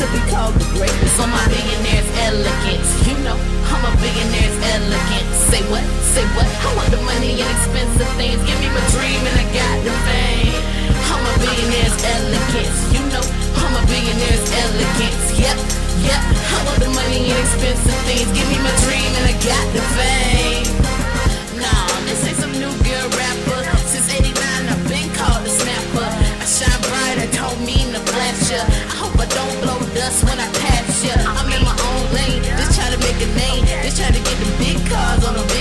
to be called the greatest. On my billionaire's elegance, you know I'm a blow dust when I pass ya. I'm in my own lane, just try to make a name. Just try to get the big cars on the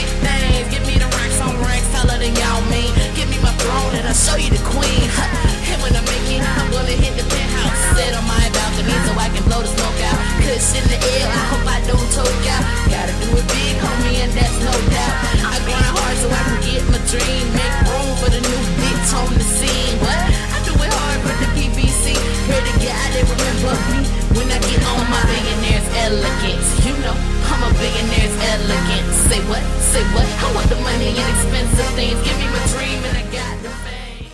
Say what? Say what? I want the money and expensive things. Give me my dream and I got the fame.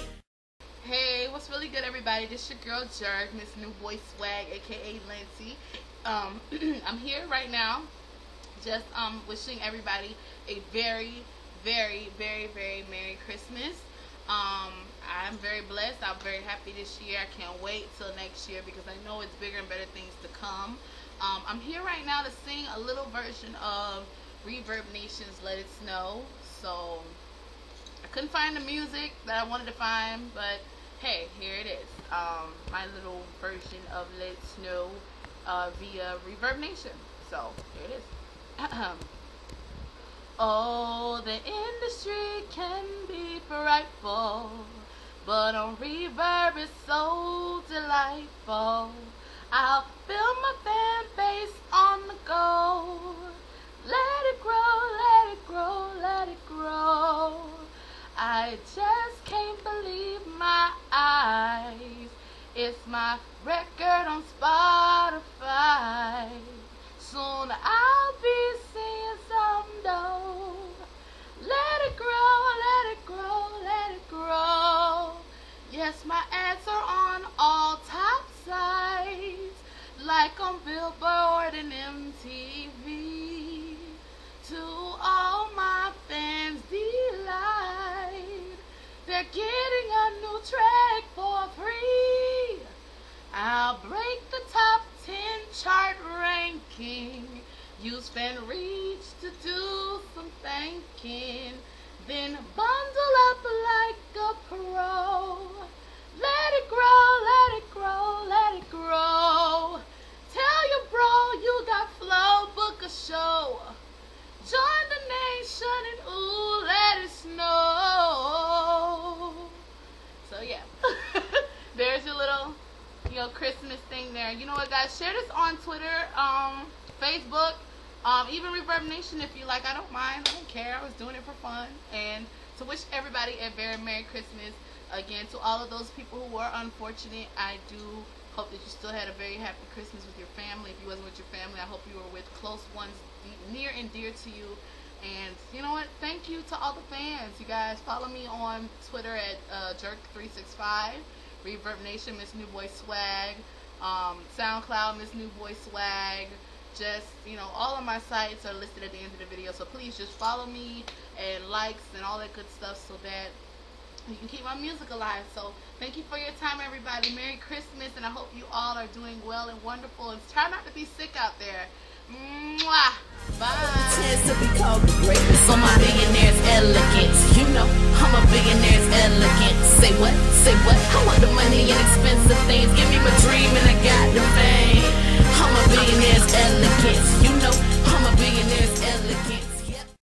Hey, what's really good, everybody? This your girl Jerk, Miss New Boy Swag, aka Lenci. Um, I'm here right now, just um wishing everybody a very, very, very, very Merry Christmas. Um, I'm very blessed. I'm very happy this year. I can't wait till next year because I know it's bigger and better things to come. Um, I'm here right now to sing a little version of Reverb Nation's "Let It Snow." So I couldn't find the music that I wanted to find, but hey, here it is. Um, my little version of Let It Snow uh, via Reverb Nation. So here it is. oh, the industry can be frightful, but on Reverb it's so delightful. I'll feel I just can't believe my eyes. It's my record on Spotify. Soon I'll be seeing some dough. Let it grow, let it grow, let it grow. Yes, my ads are on all top sites, like on Billboard and MTV. Bundle up like a pro. Let it grow, let it grow, let it grow. Tell your bro you got flow, book a show. Join the nation and ooh, let it snow. So yeah, there's your little, you know, Christmas thing there. You know what, guys? Share this on Twitter, um, Facebook, um, even Reverb Nation if you like. I don't mind. I don't care. I was doing it for fun and to wish everybody a very Merry Christmas. Again, to all of those people who were unfortunate, I do hope that you still had a very happy Christmas with your family. If you wasn't with your family, I hope you were with close ones near and dear to you. And you know what? Thank you to all the fans. You guys follow me on Twitter at uh, Jerk365, Reverb Nation, Miss New Boy Swag, um, SoundCloud, Miss New Boy Swag just you know all of my sites are listed at the end of the video so please just follow me and likes and all that good stuff so that you can keep my music alive. So thank you for your time everybody. Merry christmas and i hope you all are doing well and wonderful. And try not to be sick out there. Mwah. bye. Say what? Say what? I want the money and expensive things.